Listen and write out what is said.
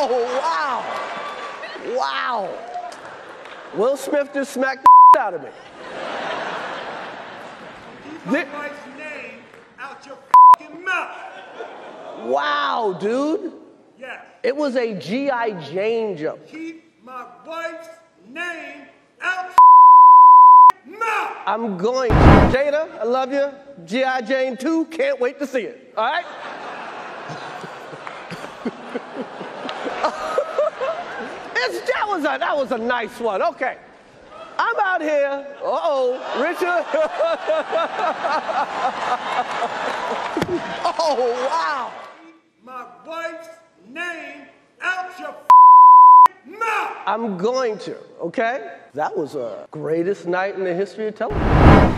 Oh, wow. Wow. Will Smith just smacked the out of me. Keep my wife's name out your fucking mouth. Wow, dude. Yes. It was a G.I. Jane jump. Keep my wife's name out your mouth. I'm going. Jada, I love you. G.I. Jane 2, can't wait to see it. All right? it's, that, was a, that was a nice one. Okay. I'm out here. Uh oh, Richard. oh, wow. My wife's name out your mouth. I'm going to, okay? That was a greatest night in the history of television.